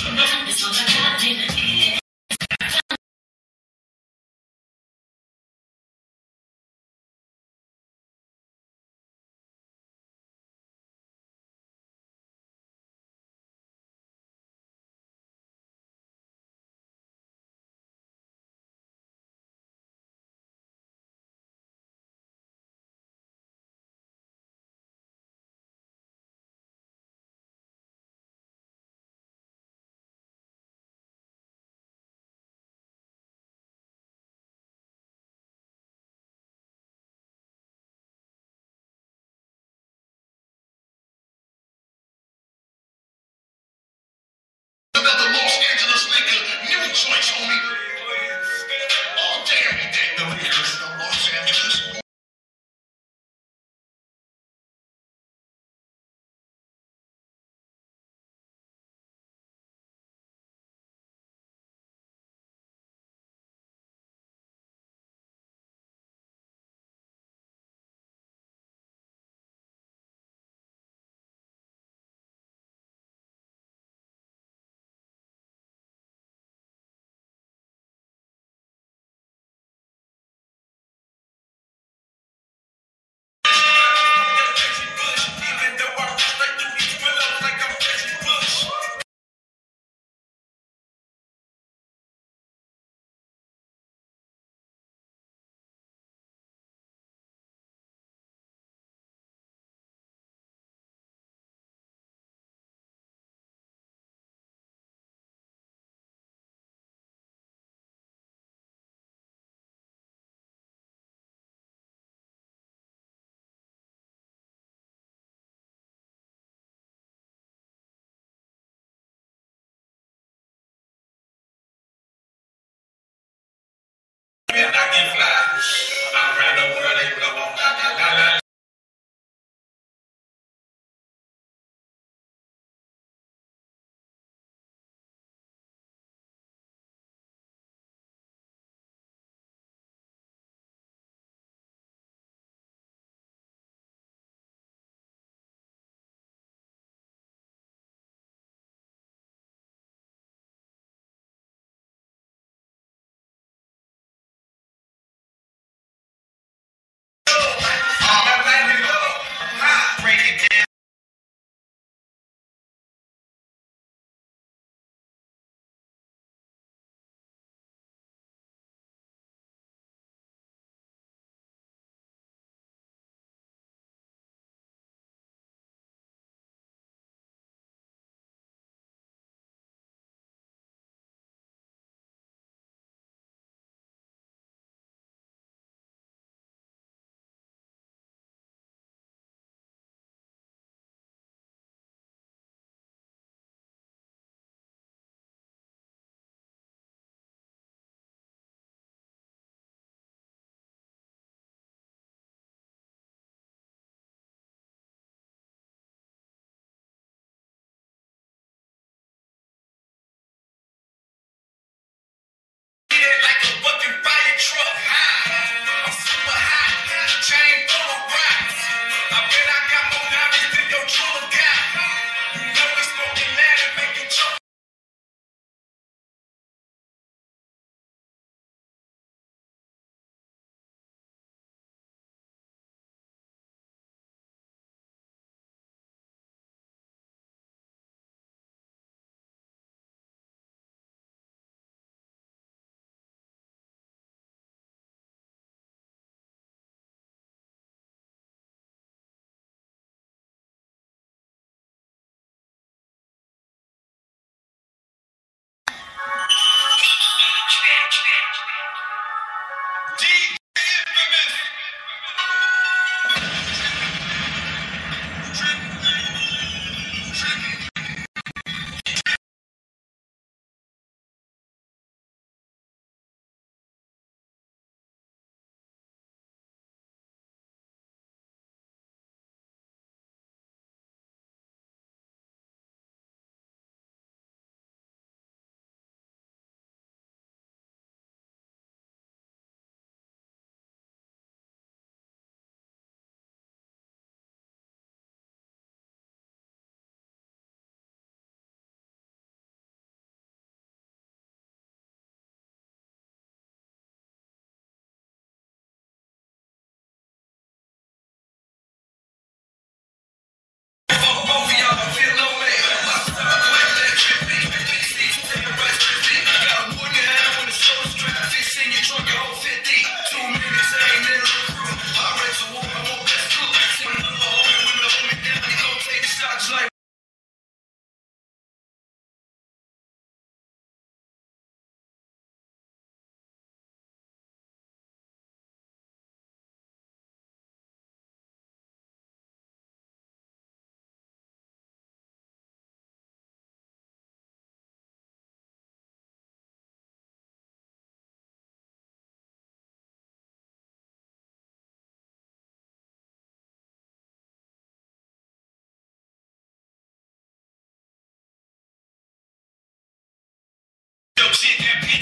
about the Los Angeles Lakers new choice, homie.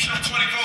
Catch up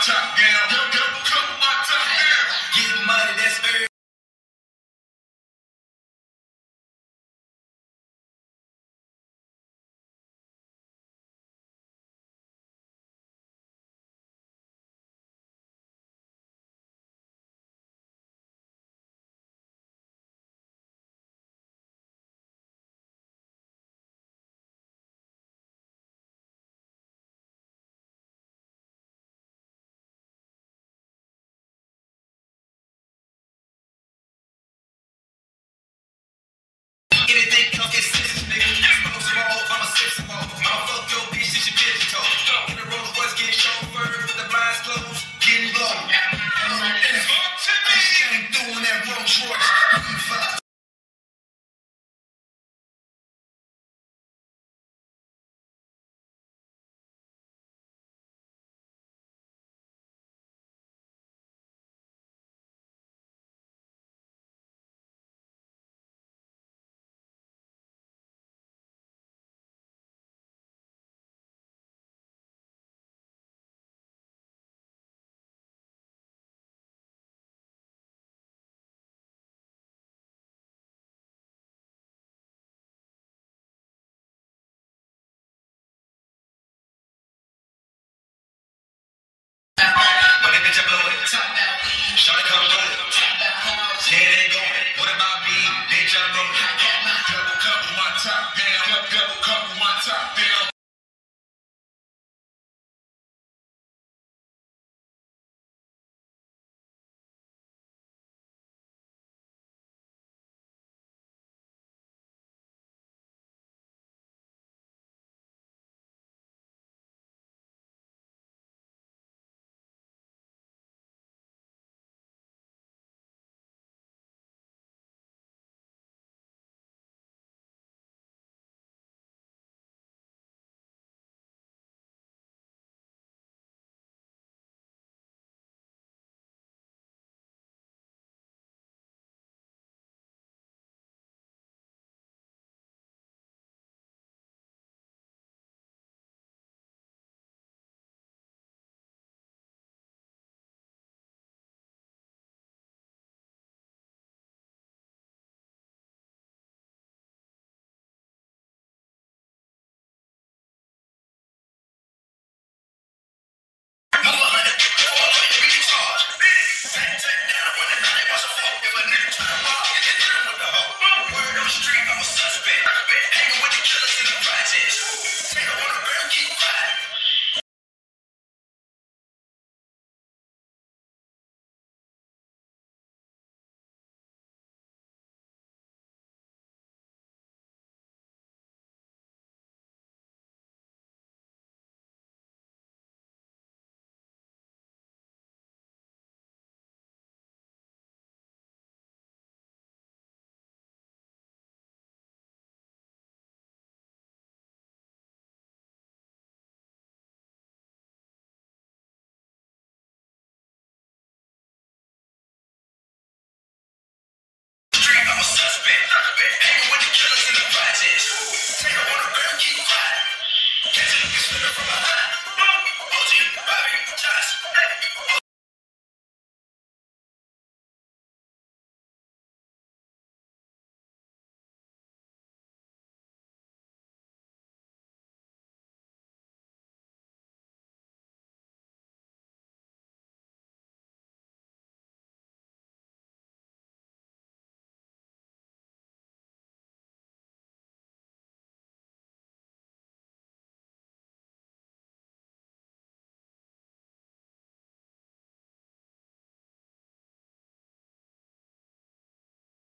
top down. come right.